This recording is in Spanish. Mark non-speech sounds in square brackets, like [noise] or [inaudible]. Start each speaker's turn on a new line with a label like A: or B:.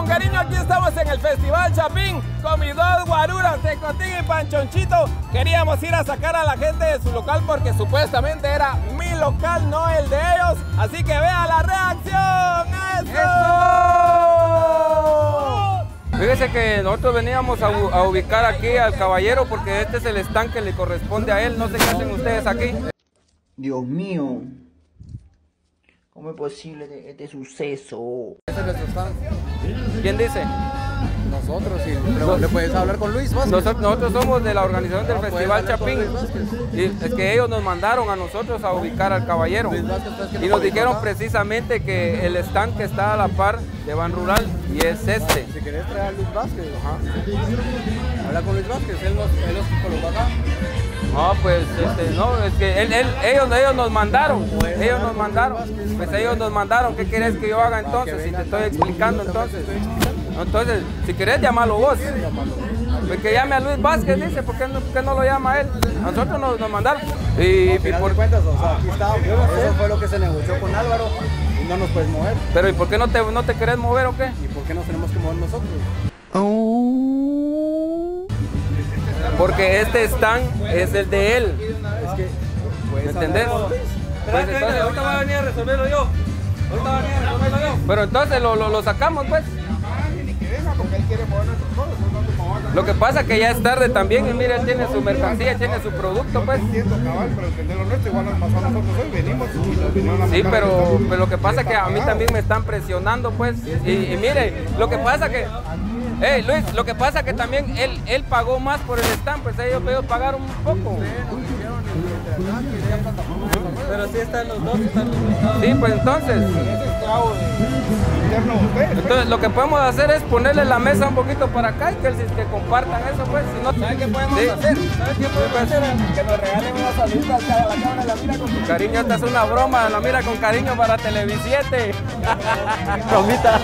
A: con cariño, aquí estamos en el Festival Chapín con mis dos guaruras, Tecotín y Panchonchito. Queríamos ir a sacar a la gente de su local porque supuestamente era mi local, no el de ellos. Así que vea la reacción. ¡Eso!
B: Fíjese que nosotros veníamos a, a ubicar aquí al caballero porque este es el stand que le corresponde a él. No sé qué hacen ustedes aquí.
C: Dios mío. ¿Cómo es posible este, este suceso?
B: ¿Quién dice?
D: Nosotros, sí. Pero le puedes hablar con Luis Vázquez.
B: Nosotros, nosotros somos de la organización del
D: Ah,
B: Festival Chapín. Y es que ellos nos mandaron a nosotros a ubicar al caballero.
D: Luis Vázquez, ¿sabes qué
B: Y
D: nos
B: dijeron precisamente que el stand que está a la par de Ban Rural y es este.
D: Si querés traer a Luis Vázquez, ajá. Con Luis Vázquez, él nos, él nos colocó acá.
B: No, pues este, no, es que él- él- ellos, ellos nos mandaron, ellos nos mandaron, pues ellos nos mandaron, ¿qué quieres que yo haga entonces? Si te estoy explicando entonces. Entonces, si querés llamarlo vos. Pues que llame a Luis Vázquez, dice, ¿por qué no, por qué no lo llama él? A nosotros nos, nos mandaron. Y, y por-
D: cuentas, o sea, aquí está. Eso fue lo que se negoció con Álvaro y no nos puedes mover.
B: pero ¿y por qué no te, no te querés mover o qué?
D: ¿Y por qué nos tenemos que mover nosotros?
B: Porque este stand es el de él.
D: Es que,
B: ¿Me entendés? Pues entonces-
E: ahorita va a venir a resolverlo yo. Ahorita va a venir a resolverlo yo.
B: pero entonces lo, lo- lo sacamos pues. Lo que pasa es que ya es tarde también y mira, él tiene su mercancía, tiene su producto pues. Sí, pero, pero lo que pasa es que a mí también me están presionando, pues. Y, y mire, lo que pasa que. Hey, Luis, lo que pasa que también él, él pagó más por el stand, pues ellos, ellos pagaron un poco.
E: Pero sí están los dos, están los dos.
B: Sí, pues entonces. Entonces lo que podemos hacer es ponerle la mesa un poquito para acá y que, que compartan eso, pues. Si no,
A: ¿Saben qué podemos
B: Sí.
A: hacer? ¿Saben qué podemos hacer? Que nos regalen una saludita a la cámara de la mira con
B: Cariño, esta es una broma, la mira con cariño para Televisiete. [laughs] Bromita.